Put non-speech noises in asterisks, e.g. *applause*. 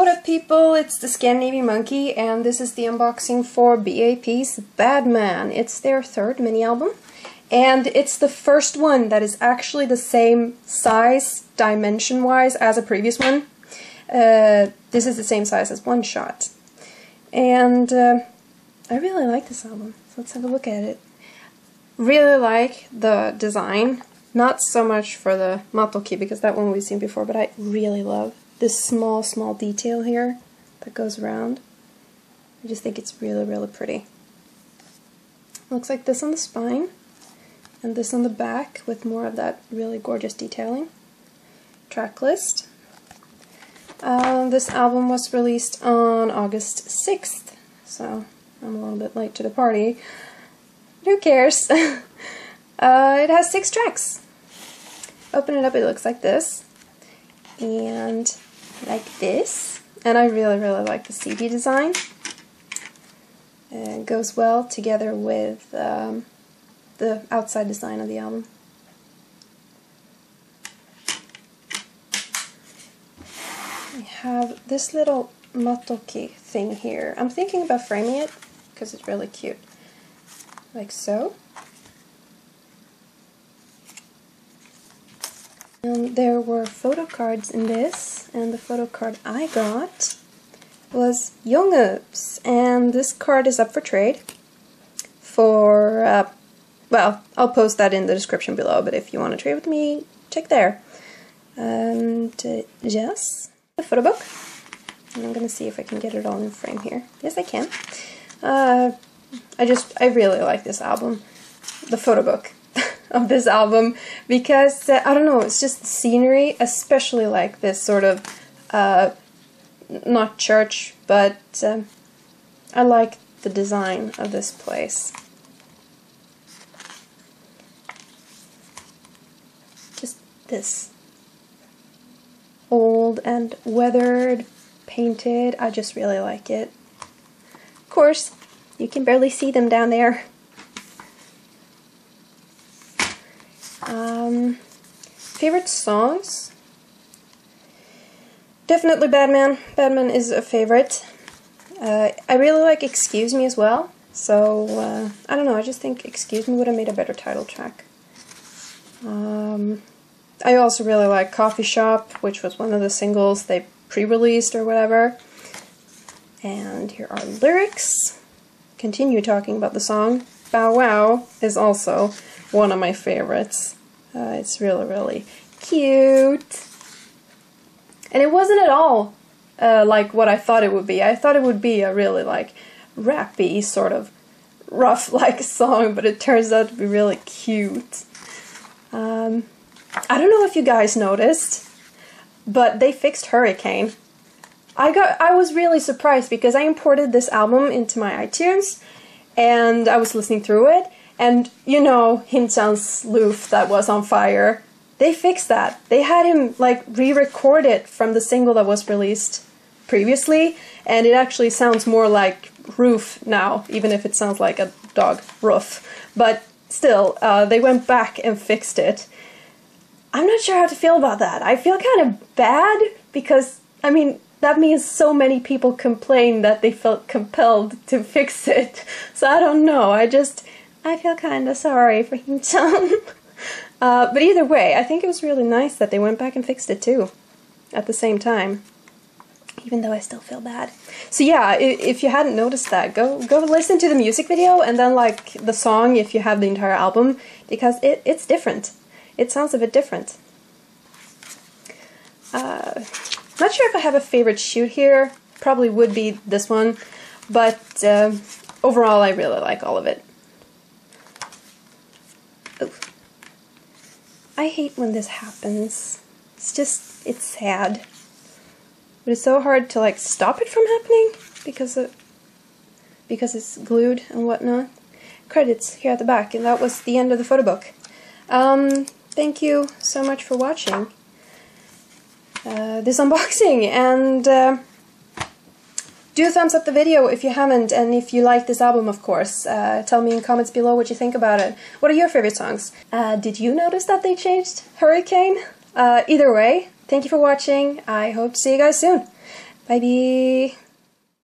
What up people, it's the Scandinavian Monkey and this is the unboxing for BAP's Badman. It's their third mini album and it's the first one that is actually the same size, dimension-wise, as a previous one. Uh, this is the same size as One Shot. And uh, I really like this album, so let's have a look at it. Really like the design, not so much for the Matoki because that one we've seen before, but I really love this small, small detail here that goes around. I just think it's really, really pretty. Looks like this on the spine, and this on the back with more of that really gorgeous detailing. Track list. Um, this album was released on August 6th, so I'm a little bit late to the party. Who cares? *laughs* uh, it has six tracks. Open it up, it looks like this. And like this. And I really, really like the CD design. And goes well together with um, the outside design of the album. We have this little Matoki thing here. I'm thinking about framing it because it's really cute. Like so. There were photo cards in this, and the photo card I got was Jongup's, and this card is up for trade for, uh, well, I'll post that in the description below, but if you want to trade with me, check there. And uh, yes, the photo book. And I'm to see if I can get it all in frame here. Yes, I can. Uh, I just, I really like this album. The photo book of this album because uh, I don't know, it's just the scenery, especially like this sort of uh, not church, but um, I like the design of this place. Just this old and weathered, painted. I just really like it. Of course, you can barely see them down there. Um, favorite songs? Definitely Badman. Badman is a favorite. Uh, I really like Excuse Me as well. So, uh, I don't know, I just think Excuse Me would have made a better title track. Um, I also really like Coffee Shop, which was one of the singles they pre-released or whatever. And here are lyrics. Continue talking about the song. Bow Wow is also one of my favorites. Uh, it's really, really cute. And it wasn't at all uh, like what I thought it would be. I thought it would be a really like rappy sort of rough *laughs* like song, but it turns out to be really cute. Um, I don't know if you guys noticed, but they fixed Hurricane. I got I was really surprised because I imported this album into my iTunes and I was listening through it and you know, Himchan's loof that was on fire. They fixed that. They had him like re-record it from the single that was released previously, and it actually sounds more like roof now, even if it sounds like a dog roof. But still, uh, they went back and fixed it. I'm not sure how to feel about that. I feel kind of bad because, I mean, that means so many people complain that they felt compelled to fix it. *laughs* So I don't know. I just I feel kind of sorry for Himchan. *laughs* uh, but either way, I think it was really nice that they went back and fixed it too, at the same time. Even though I still feel bad. So yeah, if you hadn't noticed that, go go listen to the music video and then like the song if you have the entire album, because it, it's different. It sounds a bit different. Uh, not sure if I have a favorite shoot here. Probably would be this one, but uh, overall I really like all of it. I hate when this happens. It's just, it's sad. But it's so hard to like stop it from happening because it, because it's glued and whatnot. Credits here at the back, and that was the end of the photo book. Um, thank you so much for watching uh, this unboxing, and uh, do thumbs up the video if you haven't, and if you like this album, of course. Uh, tell me in comments below what you think about it. What are your favorite songs? Uh, did you notice that they changed Hurricane? Uh, either way, thank you for watching. I hope to see you guys soon. Bye.